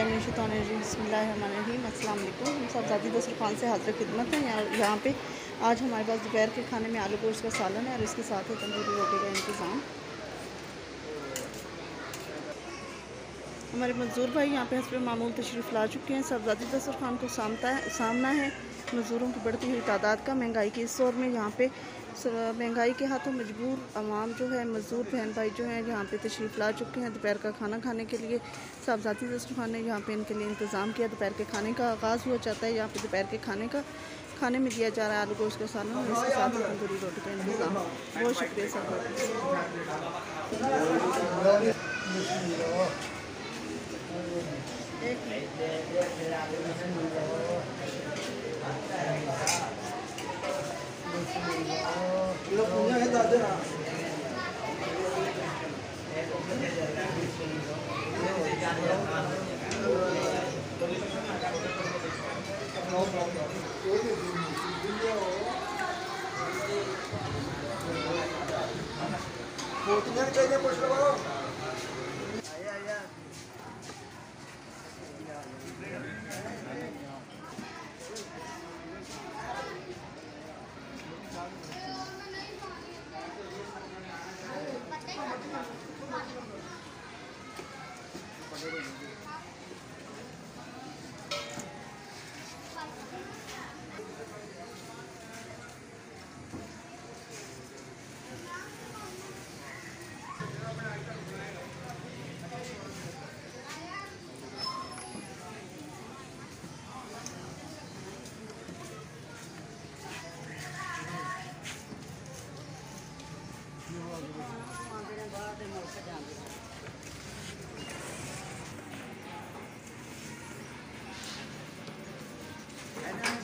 बसमीम अल्लाम हम सब दादी दस्तरखान से हाजिर खिदमत हैं यहाँ यहाँ पे आज हमारे पास दोपहर के खाने में आलू गोश्त का सालन है और इसके साथ है तंदूरी रोटी का इंतज़ाम। हमारे मंजूर भाई यहाँ पे हंसपे मामूल तशरीफ़ ला चुके हैं। सब दादी दस्तरखान को सामता है सामना है। मज़दूरों की बढ़ती हुई तादाद का महँगाई के इस दौर में यहाँ पे महँगाई के हाथों मजबूर आवाम जो है, मज़दूर बहन भाई जो हैं, यहाँ पे तशरीफ़ ला चुके हैं दोपहर का खाना खाने के लिए। साहबजाती दस्तरखान ने यहाँ पे इनके लिए इंतज़ाम किया। दोपहर के खाने का आगाज़ हुआ जाता है। यहाँ पे दोपहर के खाने का, खाने में दिया जा रहा है आलू गोश्त का सालन और इसके साथ तंदूरी रोटी का इंतज़ाम। बहुत शुक्रिया Tinggal kayaknya bos lo.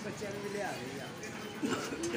ਬੱਚਿਆਂ ਨੂੰ ਵੀ ਲਿਆ ਰਹੀ ਆ